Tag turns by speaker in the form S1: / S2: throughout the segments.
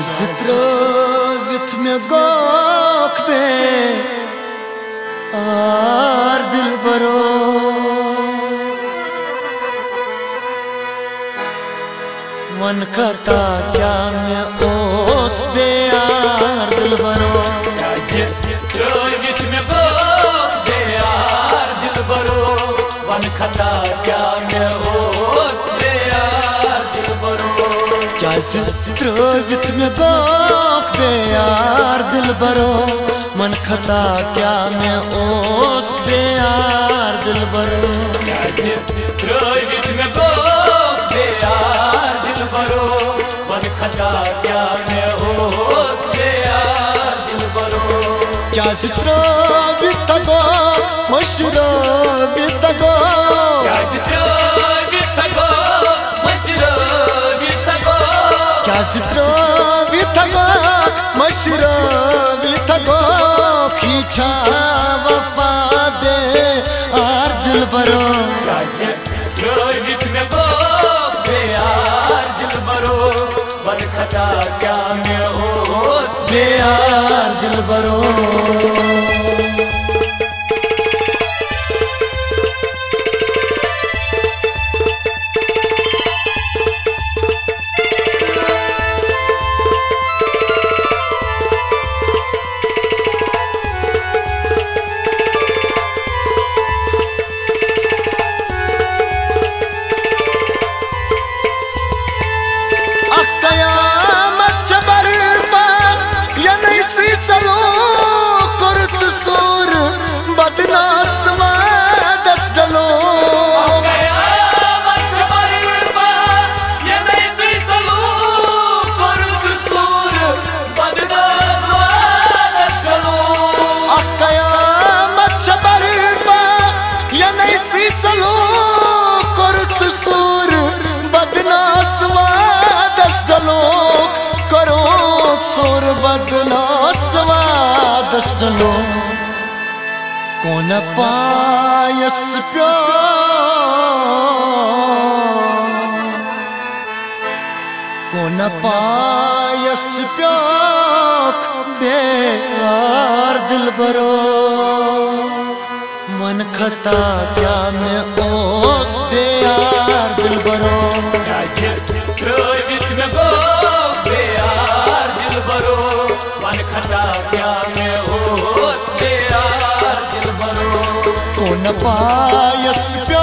S1: जित्रो में गोख पे आर दिल बरो मन कता क्या मैं ओस पे आर दिल बरो
S2: खता क्या
S1: द्रोवित में गोख बे यार दिल बरो मन खता क्या मैं ओस बे यार दिल बरो
S2: द्रोवित में गोख बे यार दिल बरो मन खता क्या मैं ओस बे यार दिल बरो
S1: क्या जित्रो बित गो मशरो बित गो
S2: क्या जित्रो
S1: Kazitro vitago, mashiro vitago, khicha wafa de ar dil baro.
S2: Kazitro vitago, be ar dil baro,
S1: सुर बदनास वादस डलो कौन पायस प्यो कौन पायस प्यो बेकार दिल बरो मन खता क्या मैं ओस पे कौन पायस प्यो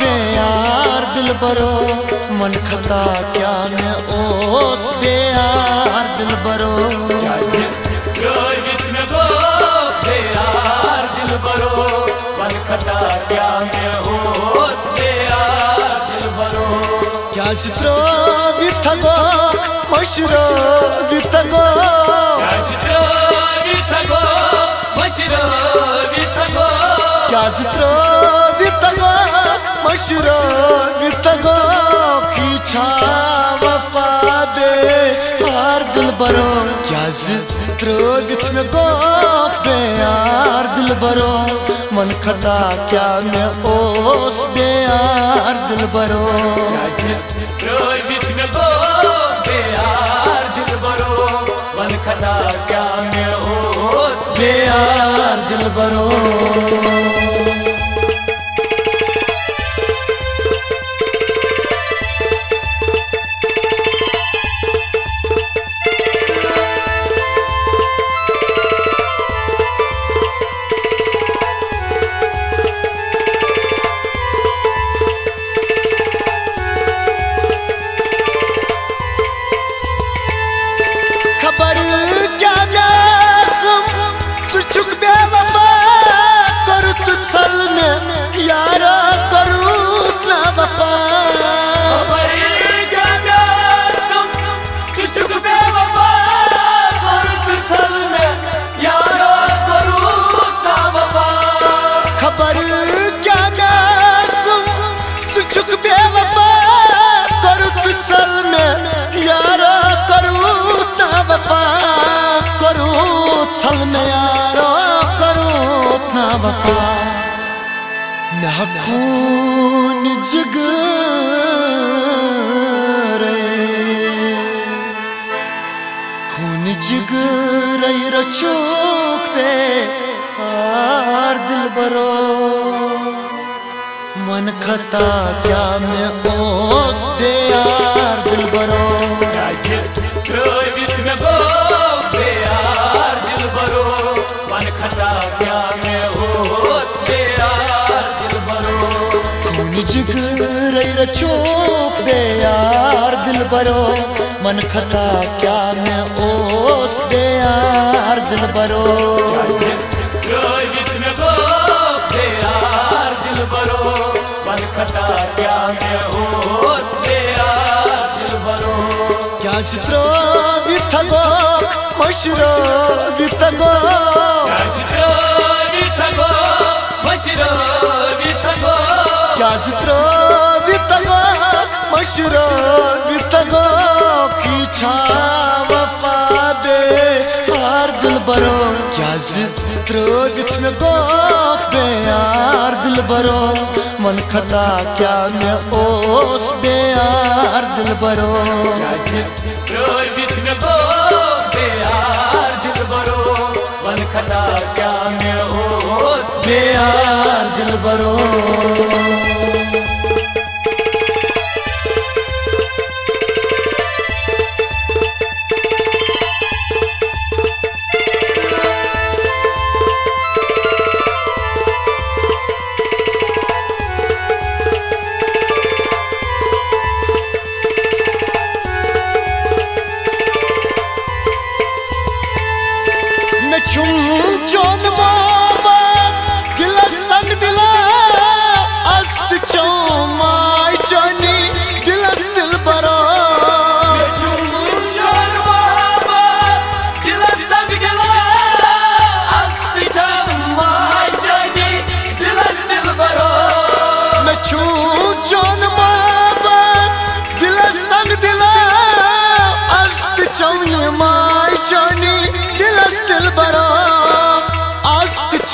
S1: बे यार दिल बरो मन खता क्या मैं ओस पे दिल बरो।
S2: बे यार दिल बरो क्या
S1: सित्रो विथगो मशरो विथगो क्या सित्रो विथगो मशरो दिल बरो क्या में गोख दे। यार दिल बरो मन खता क्या मैं ओस बे यार दिल बरो।
S2: खता क्या मैं ओस
S1: बेयार दिल बरो। मैं खून खून जिगर रचोक पे आर दिल बरो मन खता क्या जिगर रचोक पे यार, दिल बरो मन खता, क्या मैं ओस पे यार, दिल बरो
S2: क्या
S1: विथगो मशरो क्या विथगो मशरो विथगो की वफा बे यार दिल बरो क्या जित्रो विथ में गोख बे यार दिल बरो मन खता क्या मैं ओस बे यार दिल बरो
S2: med bok bear दिल बरो मन खता क्या मैं होश
S1: बे यार दिल बरो।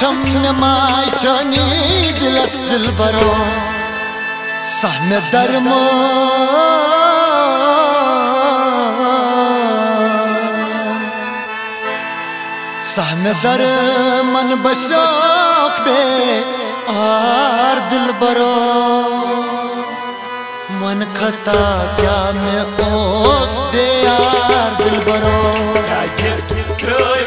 S1: अस्त छम माय चोनी दिल दिल बरो सहन दरमा सहन दर मन बसोख बे आर दिल बरो मन खता क्या मैं ओस बे यार दिल बरो सहन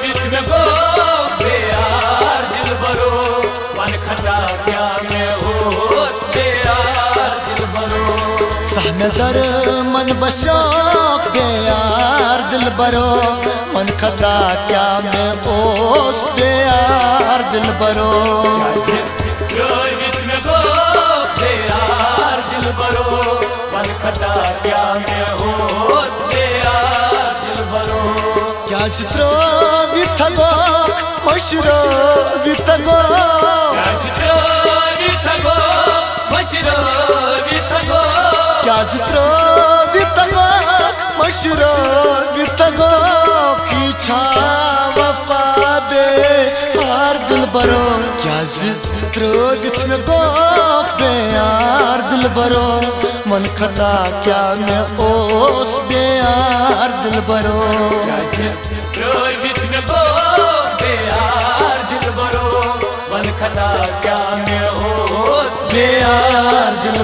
S1: दर मन बसोख बे यार दिल बरो। मन खता, क्या मैं ओस यार दिल बरो। चित्रो विथगो मशरो विथगो चित्रो विथगो मशरो। विथगो की छा वफा बे यार दिल बरो क्या चित्रो विथ में गोख बे यार दिल बरो मन खता क्या मैं ओस बे यार दिल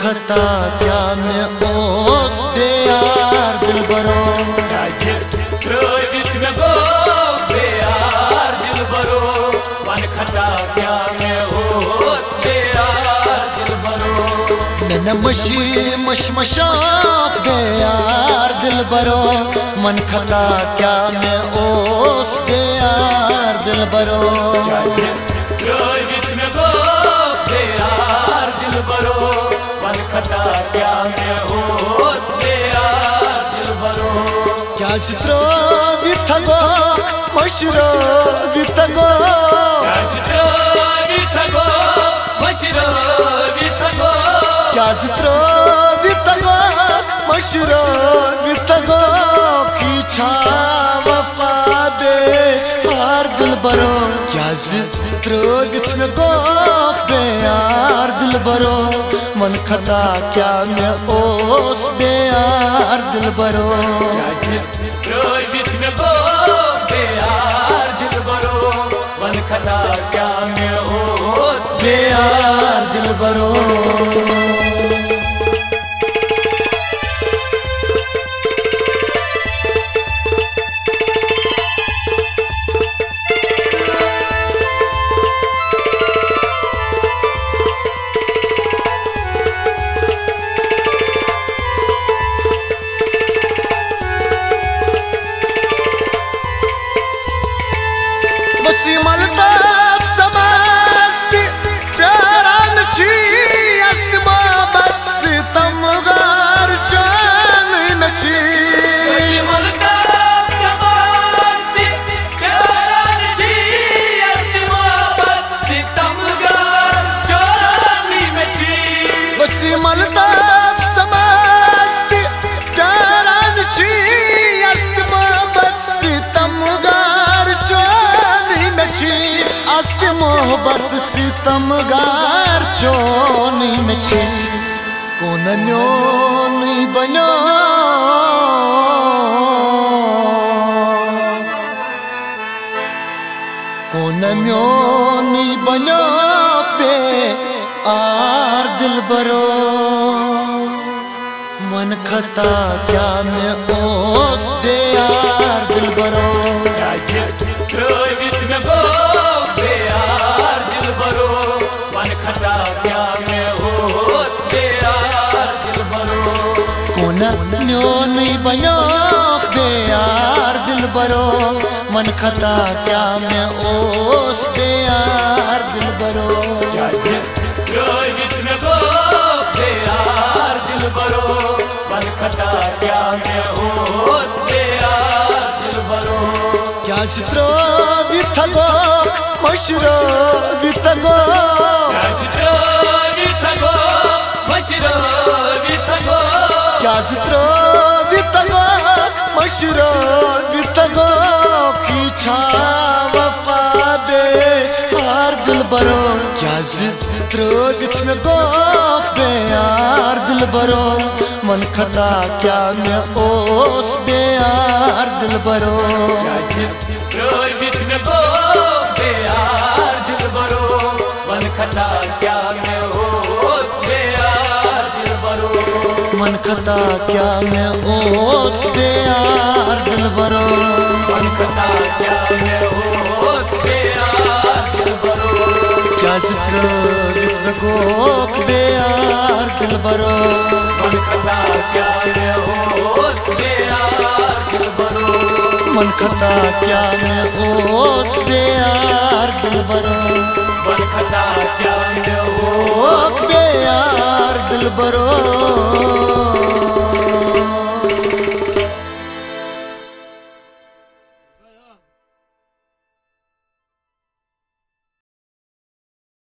S1: खता क्या मैं ओस प्यार दिल बरो
S2: क्या मैं होश
S1: दिल भरो मशी मशमशाफ गए यार दिल भरो। मन खता क्या मैं ओस के यार दिल बरो क्या मैं होश के मशरो विथ दिल बरो क्या में गोख बे यार दिल बरो मन खता क्या मैं ओस बे यार दिल बरो। अस्त मोहब्बत सितम गार चोनी नची कौन म्योनी बनो कौन म्योनी बनो पे आर दिल बरो मन खता क्या मैं ओस बे यार दिल बरो कौन म्योनी बनो बे यार दिल बरो मन खता क्या मैं बे यार दिल बरो।
S2: मन खता क्या मैं होश गया दिल बरो।
S1: क्या सित्रो विथगो मशरो मशरो विथगो की वफा दे। यार दिल बरो क्या विथ में गोख दे। यार दिल बरो मन खता क्या मैं ओस बे यार दिल बरो
S2: क्या मैं
S1: मन खता क्या मैं ओस बे यार दिल
S2: मन खता क्या मैं दिल बरो
S1: क्या ज़िक्र में बे यार दिल बरो
S2: मन खता क्या मैं होश गया दिल बरो
S1: मन खता क्या मैं ओस बे यार दिल बरो
S2: मन खता क्या हो।
S1: गोख यार दिल बरो।